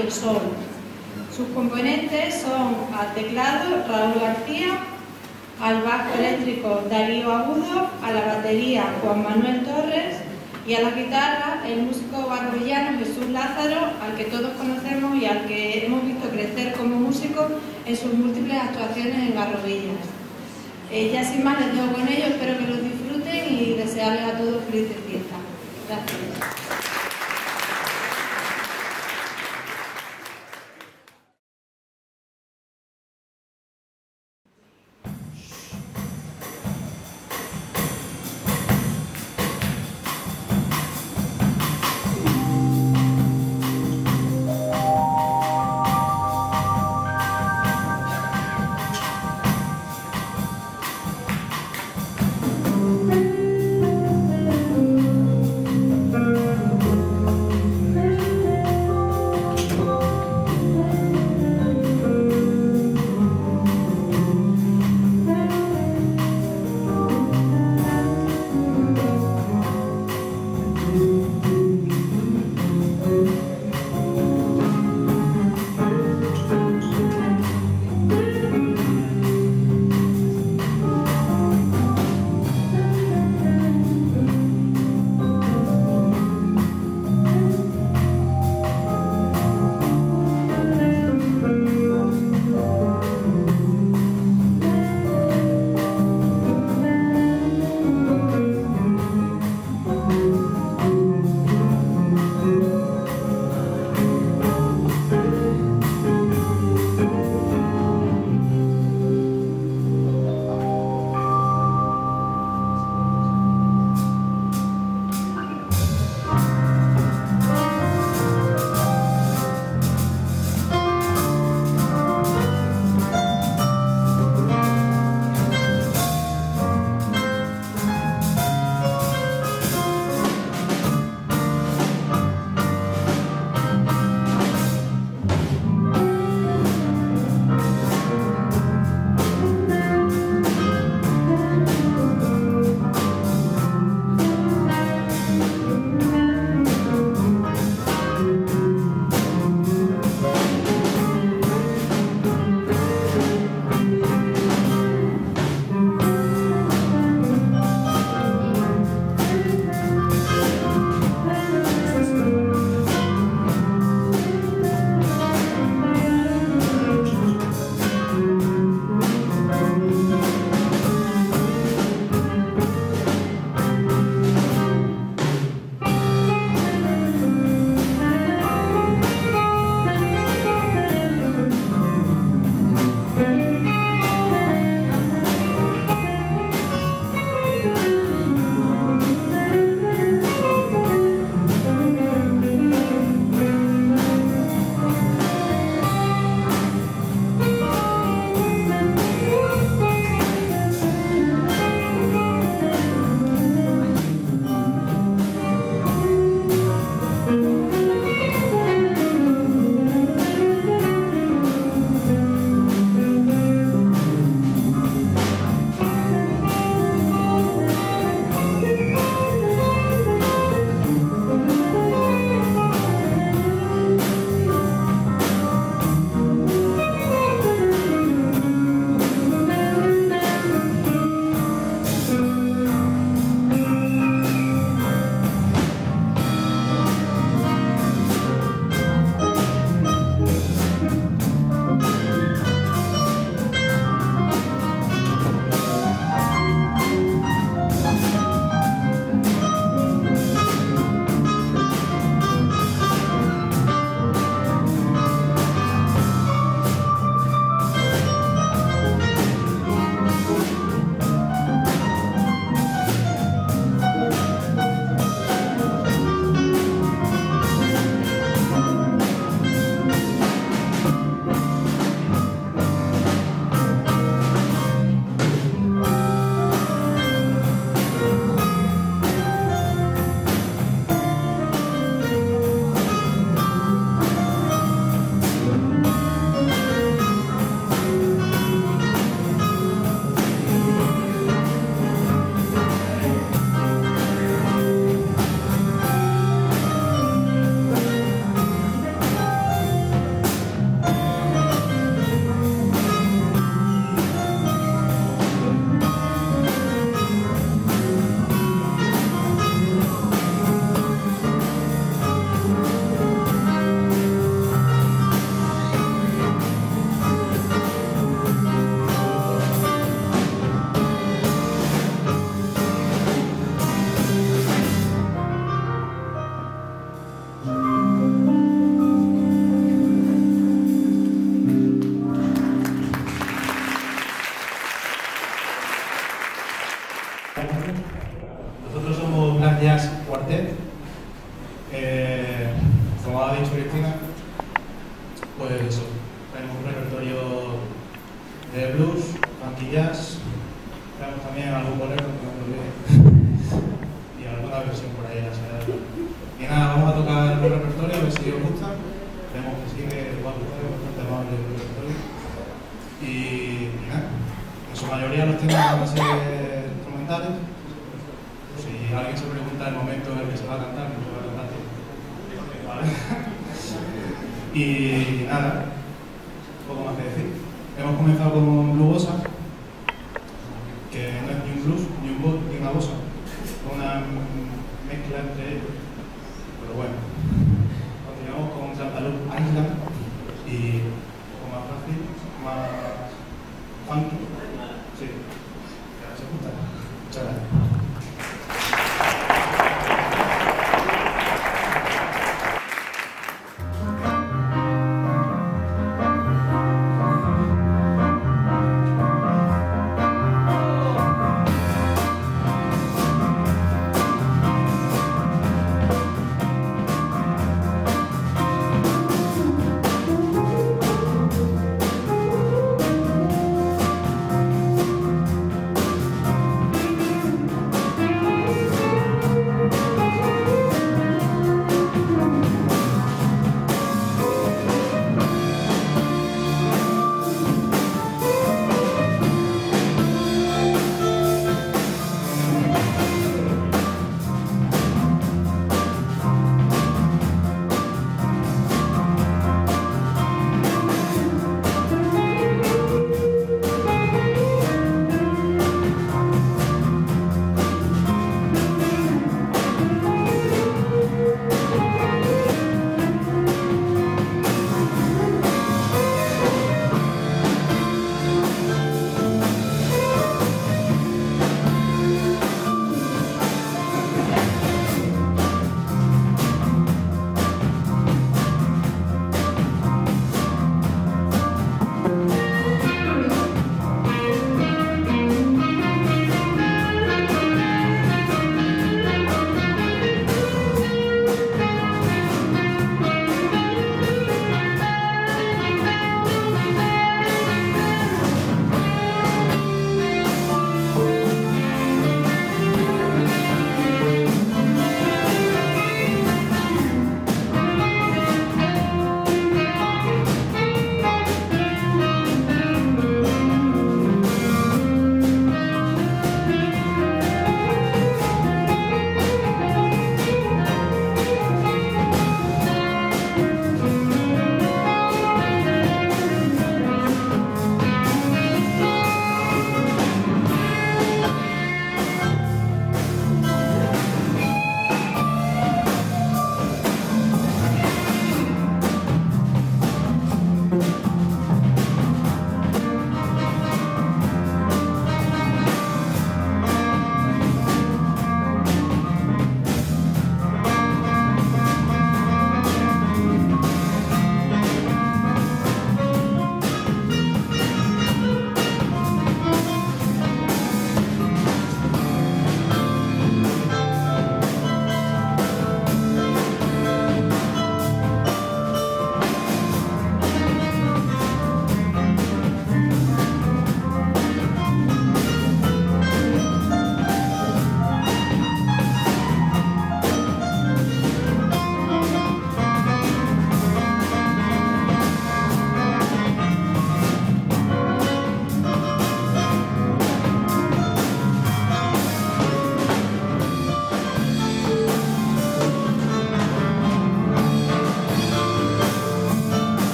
el soul. Sus componentes son al teclado Raúl García, al bajo eléctrico Darío Agudo, a la batería Juan Manuel Torres y a la guitarra el músico barrovillano Jesús Lázaro, al que todos conocemos y al que hemos visto crecer como músico en sus múltiples actuaciones en Garrovillas. Eh, ya sin más les dejo con ellos, espero que los disfruten y desearles a todos felices fiestas. Gracias.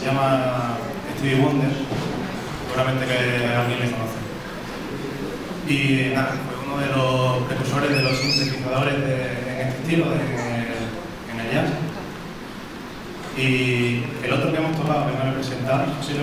se llama Stevie Wonder, seguramente que alguien le conoce. Y nada, fue uno de los precursores de los sintetizadores en este estilo, en, el, en, el, jazz. Y el otro que hemos tocado, que no lo he presentado, no sé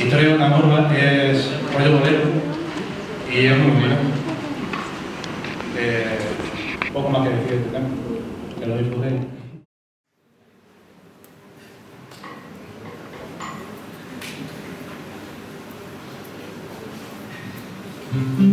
Y traigo una morba que es rollo bolero y es muy bueno. Eh, poco más que decir, ¿no? que lo disfrutéis. Mm-hmm.